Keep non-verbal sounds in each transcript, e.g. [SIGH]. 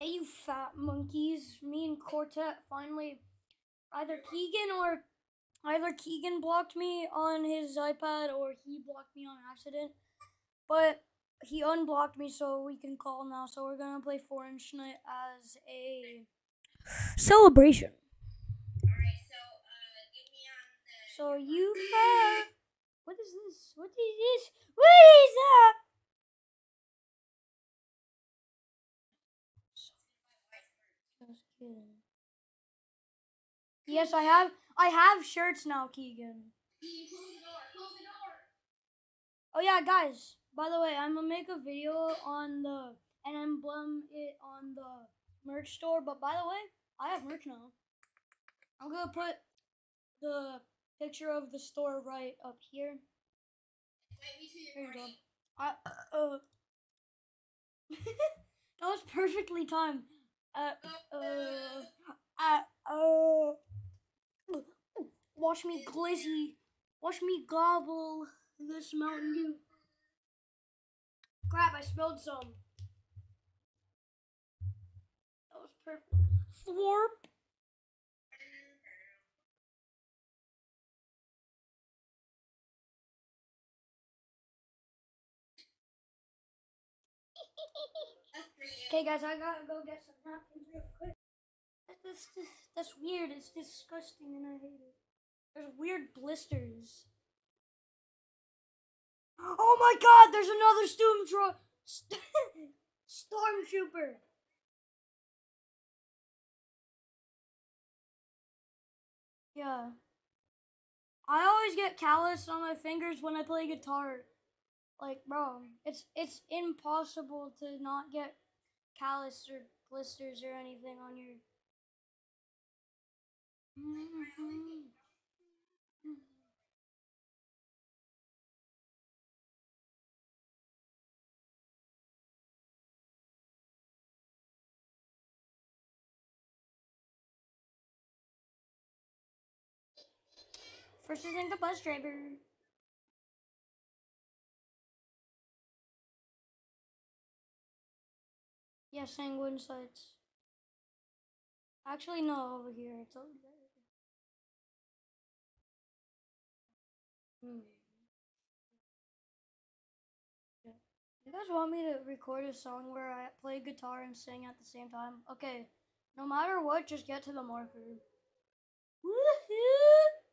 Hey, you fat monkeys. Me and Quartet finally, either Keegan or either Keegan blocked me on his iPad or he blocked me on accident. But he unblocked me so we can call now. So we're gonna play Fortnite as a celebration. Alright, so uh get me on the So you fat. What is this? What is this? What is that? Kidding. Yes, I have. I have shirts now, Keegan. Oh yeah, guys. By the way, I'm gonna make a video on the and emblem it on the merch store. But by the way, I have merch now. I'm gonna put the picture of the store right up here. Wait me to Here you go. I uh. [LAUGHS] that was perfectly timed. Uh uh. Uh. Watch me glizzy. Watch me gobble this Mountain Dew. Crap! I spilled some. That was perfect. Thwarp. Okay, guys, I gotta go get some napkins real quick. That's, that's, that's, weird. It's disgusting and I hate it. There's weird blisters. Oh my god, there's another storm st- [LAUGHS] stormtrooper. Yeah. I always get callus on my fingers when I play guitar. Like, bro, it's it's impossible to not get callus or blisters or anything on your. First, I think the bus driver. Yeah, Sanguine Suites. Actually, no, over here. It's over there. Hmm. You guys want me to record a song where I play guitar and sing at the same time? Okay. No matter what, just get to the marker. Woohoo!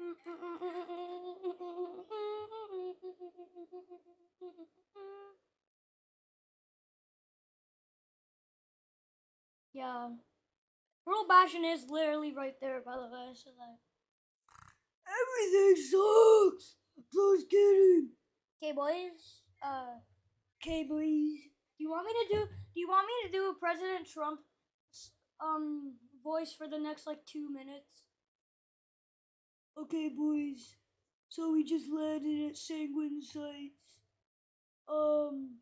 Mm, mm, mm, Yeah. Pearl Bastion is literally right there, by the way, so like. Everything sucks! Just kidding! Okay, boys. Uh. Okay, boys. Do you want me to do. Do you want me to do a President Trump um voice for the next like two minutes? Okay, boys. So we just landed at Sanguine Suites. Um,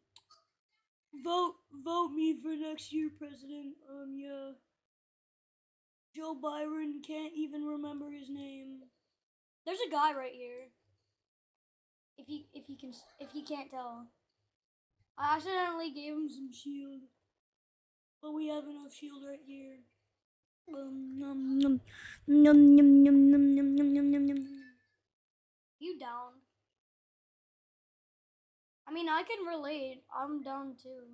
vote vote me for next year president. Um, yeah. Joe Byron can't even remember his name. There's a guy right here. If he if he can if he can't tell. I accidentally gave him some shield, but we have enough shield right here. Um, num, num, num, num, num, num, num, num, num, num. You down? I mean, I can relate. I'm down too.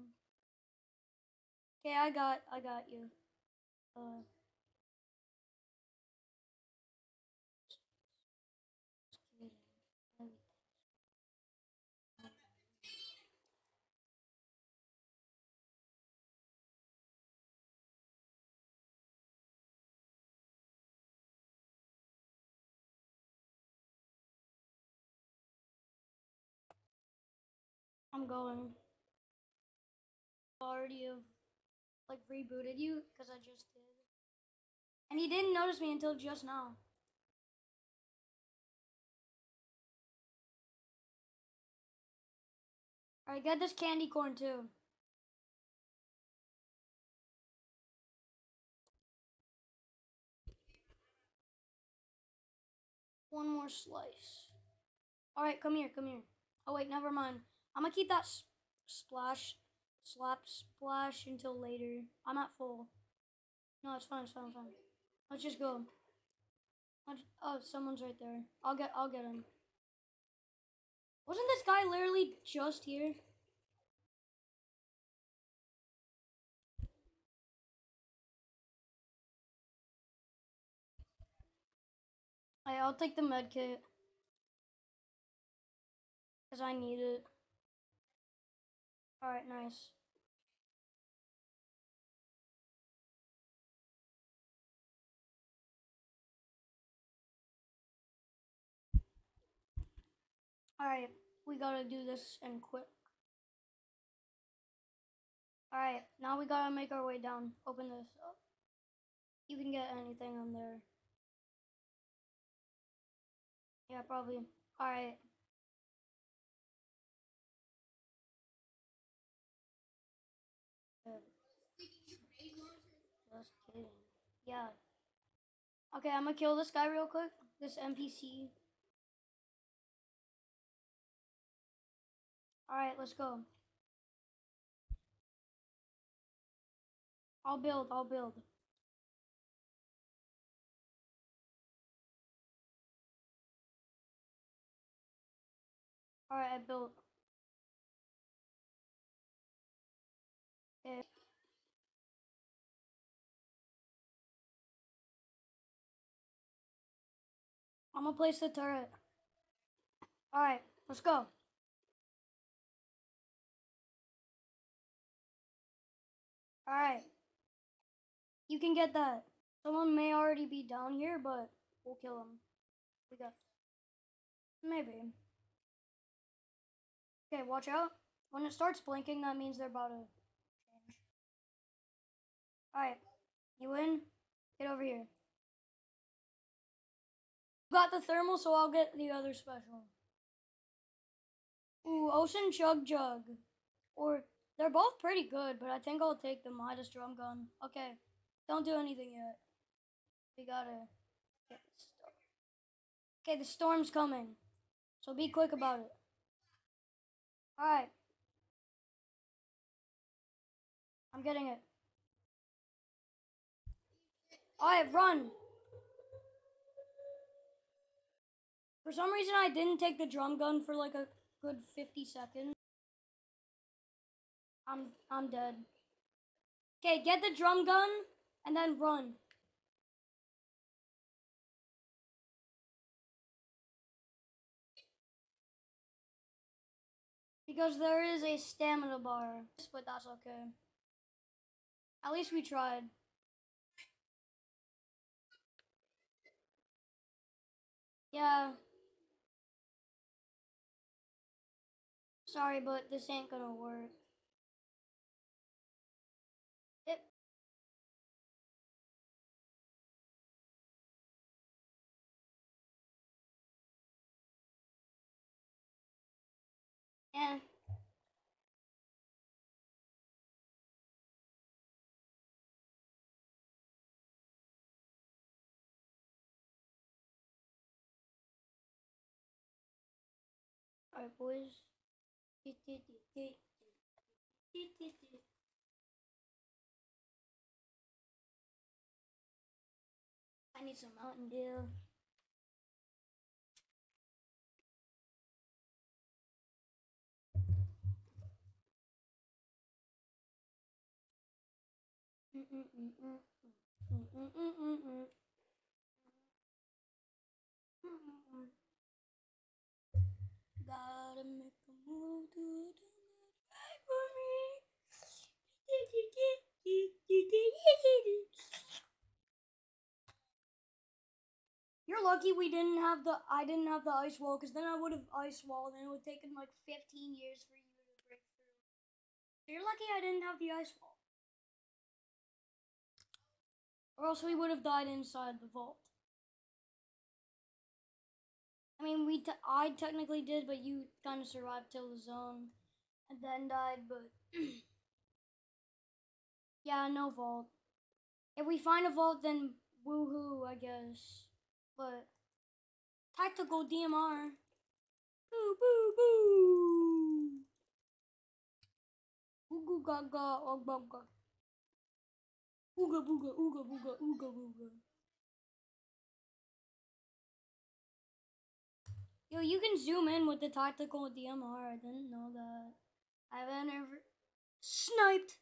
Okay, I got, I got you. Uh. I'm going. Already have like rebooted you because I just did. And he didn't notice me until just now. Alright, get this candy corn too. One more slice. All right, come here, come here. Oh wait, never mind. I'm gonna keep that splash, slap splash until later. I'm at full. No, it's fine, it's fine, it's fine. Let's just go. Let's, oh, someone's right there. I'll get, I'll get him. Wasn't this guy literally just here? I'll take the med kit. Because I need it. Alright, nice. Alright, we gotta do this and quick. Alright, now we gotta make our way down. Open this up. You can get anything on there. Yeah, probably. Alright. Good. Yeah. Okay, I'm gonna kill this guy real quick. This NPC. Alright, let's go. I'll build, I'll build. Alright, I built. I'm gonna place the turret. Alright, let's go. Alright. You can get that. Someone may already be down here, but we'll kill him. We got. Maybe. Okay, watch out. When it starts blinking, that means they're about to change. Alright. You in? Get over here. Got the thermal, so I'll get the other special. Ooh, Ocean Chug Jug. Or they're both pretty good, but I think I'll take the Midas drum gun. Okay, don't do anything yet. We gotta get the storm. Okay, the storm's coming, so be quick about it. All right, I'm getting it. All right, run. For some reason, I didn't take the drum gun for like a good 50 seconds. I'm I'm dead. Okay, get the drum gun and then run. Because there is a stamina bar, but that's okay. At least we tried. Yeah. Sorry, but this ain't gonna work. It. Yeah. Alright, boys. I need some Mountain Dew. Gotta make a move to do it right for me. You're lucky we didn't have the I didn't have the ice wall because then I would have ice walled and it would have taken like 15 years for you to break through. You're lucky I didn't have the ice wall. Or else we would have died inside the vault. I mean, we te- I technically did, but you kind of survived till the zone and then died, but [CLEARS THROAT] yeah, no vault. If we find a vault, then woohoo, I guess. But tactical DMR. Boo boo boo. Ooga gaga ooga. Ooga booga ooga booga ooga booga. Yo, you can zoom in with the tactical DMR. I didn't know that. I haven't ever sniped.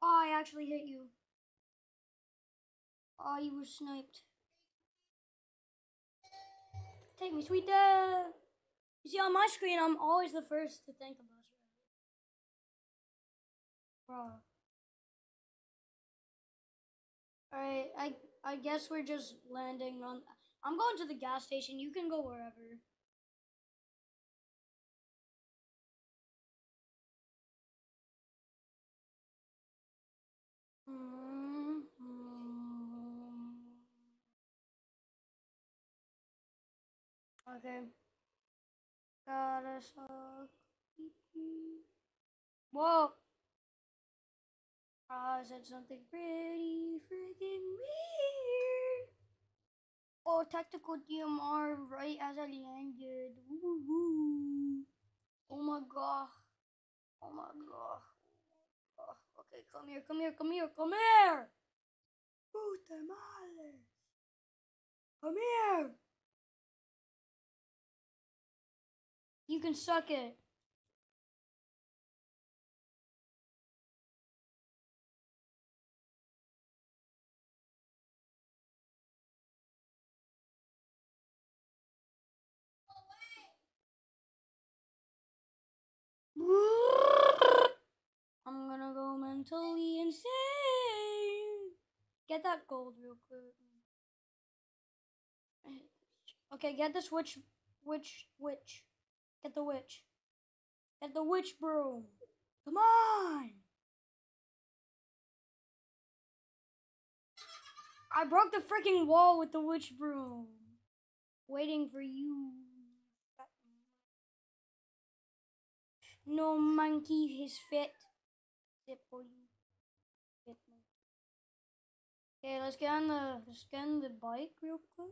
Oh, I actually hit you. Oh, you were sniped. Take me, sweet. You see, on my screen, I'm always the first to think about you. Bro. Alright, I I guess we're just landing on. I'm going to the gas station. You can go wherever. Okay. Gotta suck. Whoa! I said something pretty freaking weird. Oh, tactical DMR right as I landed. Woo. Oh my god. Oh my god. Oh, okay, come here, come here, come here, come here. Puta madre. Come here. You can suck it. [LAUGHS] I'm gonna go mentally insane. Get that gold real quick. Okay, get the switch, witch, witch. Get the witch. Get the witch broom. Come on. I broke the freaking wall with the witch broom. Waiting for you. No monkey is fit. Fit for you. Fit. Okay, let's get on the let's get on the bike real quick.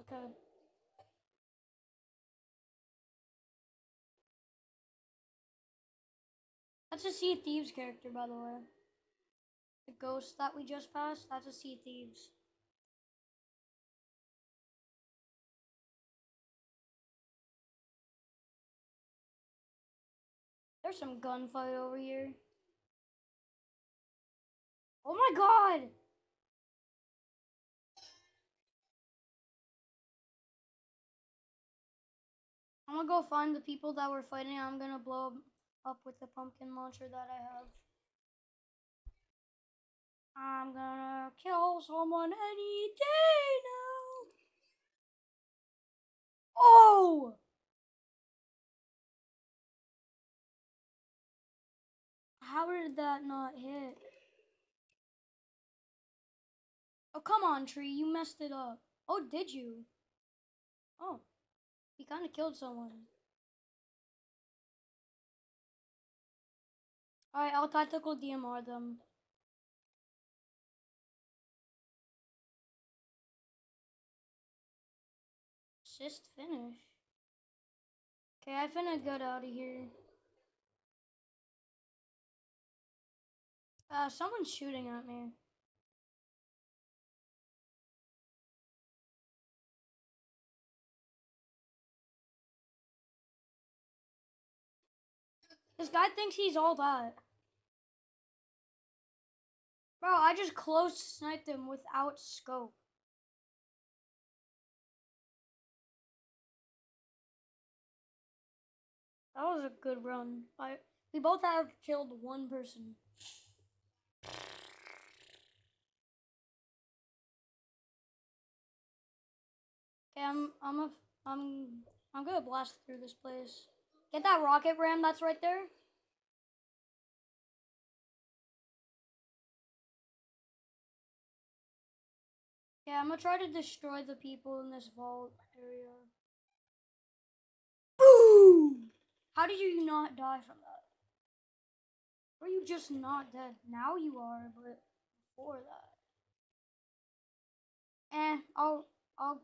Okay. That's a Sea Thieves character, by the way. The ghost that we just passed, that's a Sea Thieves. There's some gunfight over here. Oh my god! I'm gonna go find the people that were fighting. I'm gonna blow up with the pumpkin launcher that I have. I'm gonna kill someone any day now. Oh! How did that not hit? Oh, come on, tree. You messed it up. Oh, did you? Oh. He kind of killed someone. Alright, I'll tactical DMR them. Assist finish. Okay, I finna get out of here. Uh, someone's shooting at me. This guy thinks he's all that. Bro, I just close sniped him without scope. That was a good run. I we both have killed one person. Okay, I'm I'm a I'm I'm gonna blast through this place. Get that rocket ram that's right there. Yeah, I'm gonna try to destroy the people in this vault area. Boom! How did you not die from that? Or you just not dead? Now you are, but before that. Eh, I'll I'll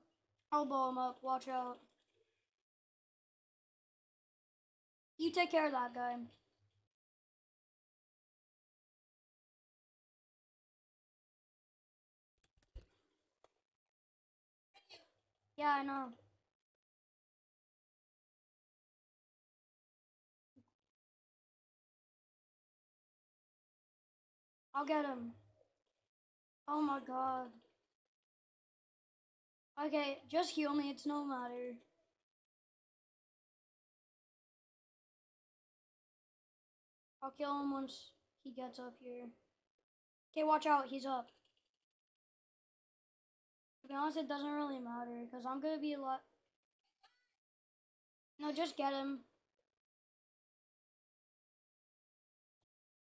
I'll blow him up. Watch out. You take care of that guy. Yeah, I know. I'll get him. Oh my god. Okay, just heal me, it's no matter. I'll kill him once he gets up here. Okay, watch out, he's up. To be honest, it doesn't really matter, because I'm gonna be a lot... No, just get him.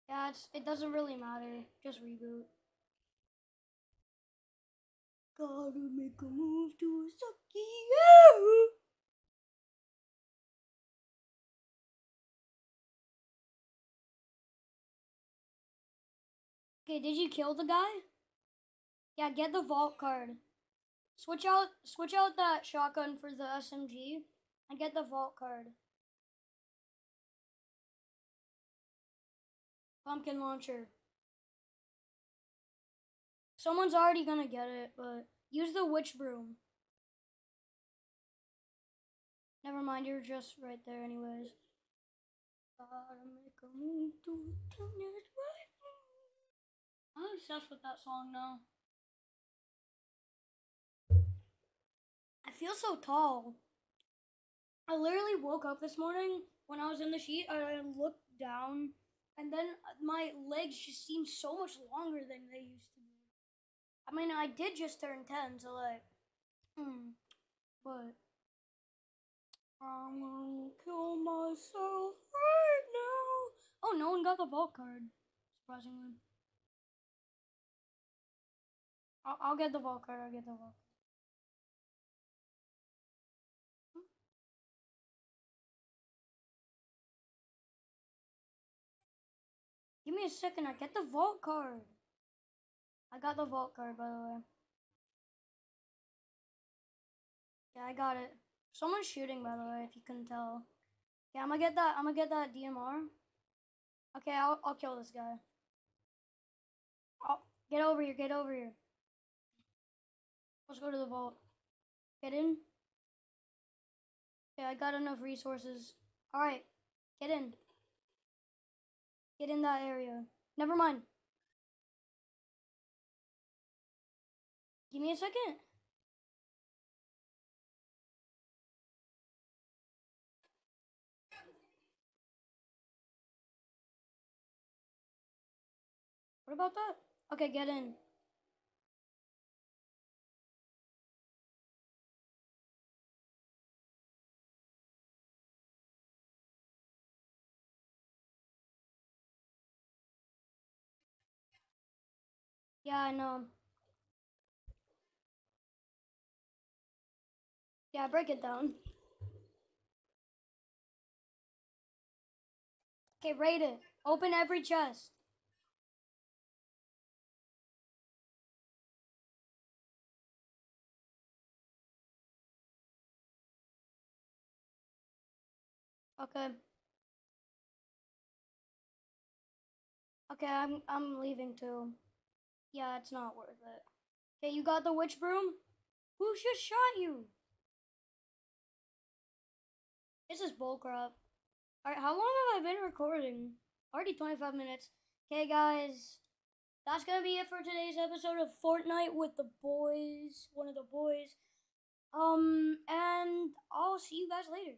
Yeah, it's, it doesn't really matter. Just reboot. Gotta make a move Okay, did you kill the guy? Yeah, get the vault card. Switch out switch out that shotgun for the SMG and get the vault card. Pumpkin launcher. Someone's already gonna get it, but use the witch broom. Never mind, you're just right there anyways. Gotta make a move to turn it right. I'm obsessed with that song now. I feel so tall. I literally woke up this morning when I was in the sheet. I looked down, and then my legs just seemed so much longer than they used to be. I mean, I did just turn 10, so like, hmm, but I'm gonna kill myself right now. Oh, no one got the vault card, surprisingly. I'll, I'll get the vault card. I'll get the vault. card. Hmm? Give me a second. I get the vault card. I got the vault card, by the way. Yeah, I got it. Someone's shooting, by the way, if you couldn't tell. Yeah, I'm gonna get that. I'm gonna get that DMR. Okay, I'll I'll kill this guy. Oh, get over here. Get over here. Let's go to the vault. Get in. Okay, I got enough resources. All right, get in. Get in that area. Never mind. Give me a second. What about that? Okay, get in. Yeah, I know. Yeah, break it down. Okay, rate it. Open every chest. Okay. Okay, I'm I'm leaving too. Yeah, it's not worth it. Okay, you got the witch broom? Who just shot you? This is bullcrap. Alright, how long have I been recording? Already 25 minutes. Okay, guys. That's gonna be it for today's episode of Fortnite with the boys. One of the boys. Um, and I'll see you guys later.